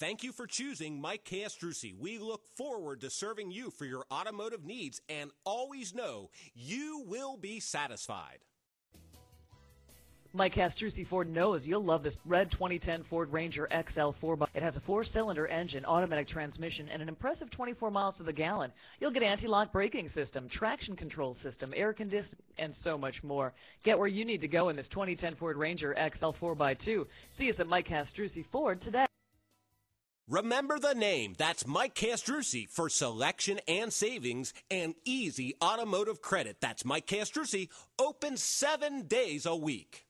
Thank you for choosing Mike Castrucci. We look forward to serving you for your automotive needs and always know you will be satisfied. Mike Castrucci Ford knows you'll love this red 2010 Ford Ranger XL 4 It has a four-cylinder engine, automatic transmission, and an impressive 24 miles to the gallon. You'll get anti-lock braking system, traction control system, air conditioning, and so much more. Get where you need to go in this 2010 Ford Ranger XL 4x2. See us at Mike Castrucci Ford today. Remember the name. That's Mike Castrucci for selection and savings and easy automotive credit. That's Mike Castrucci, open seven days a week.